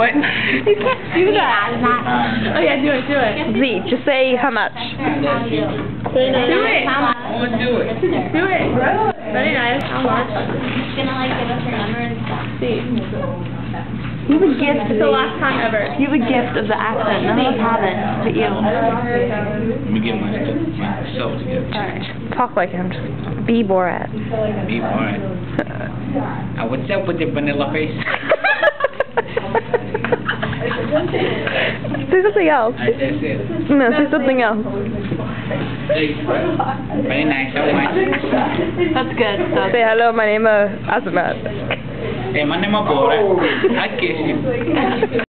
What? You can't do that. Oh yeah, do it, do it. Z, just say how much. Do it. I want to do it. Do it. Very nice. How much? She's gonna like give us her number and stuff. See. You have a gift. It's the last time ever. You have a gift of the accent. None of us have it, but you. Let me get my myself together. Alright. Talk like him. Be Borat. Be alright. Uh, what's up with the vanilla face? say something else. I that's it. No, say something else. Very nice. How much? That's good. Say hello, my name is Azamat. Hey, my name is Bora. I kiss you.